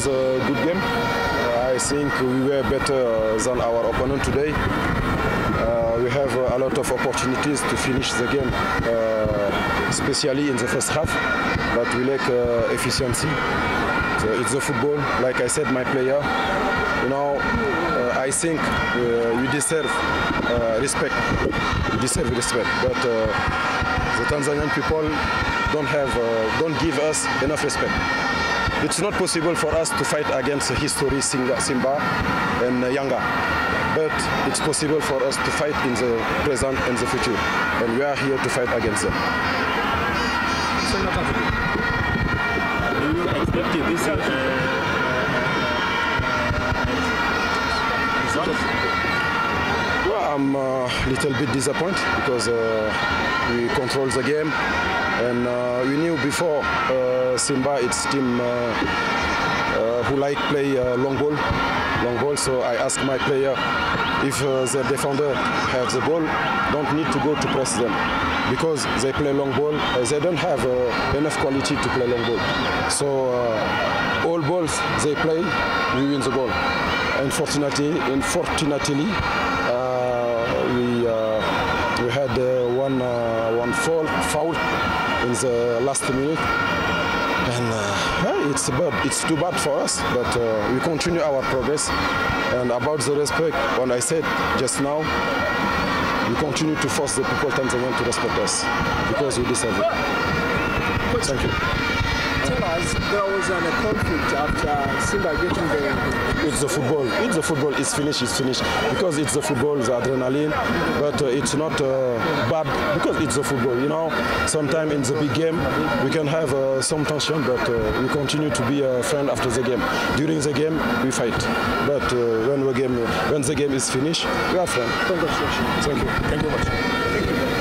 was a good game. Uh, I think we were better uh, than our opponent today. Uh, we have uh, a lot of opportunities to finish the game, uh, especially in the first half, but we lack efficiency. So it's the football. Like I said, my player, you know, I think we deserve respect. We deserve respect, but the Tanzanian people don't have, don't give us enough respect. It's not possible for us to fight against history Simba and uh, Yanga, but it's possible for us to fight in the present and the future, and we are here to fight against them. Do you expect this uh, uh? I'm a little bit disappointed because uh, we control the game, and uh, we knew before uh, Simba, it's team uh, uh, who like play uh, long ball, long ball. So I asked my player if uh, the defender have the ball, don't need to go to press them because they play long ball. Uh, they don't have uh, enough quality to play long ball. So uh, all balls they play, we win the ball. Unfortunately, unfortunately, foul foul in the last minute, and uh, well, it's bad. It's too bad for us, but uh, we continue our progress. And about the respect, when I said just now, we continue to force the people Tanzanian to respect us because we deserve it. Thank you. Tell us, there was an, a conflict after Simba getting the. It's the football. It's the football. It's finished. It's finished because it's the football, the adrenaline. But uh, it's not uh, bad because it's the football. You know, sometimes in the big game we can have uh, some tension, but uh, we continue to be a friend after the game. During the game we fight, but uh, when the game when the game is finished, we are friends. Congratulations. Thank you. Thank you much.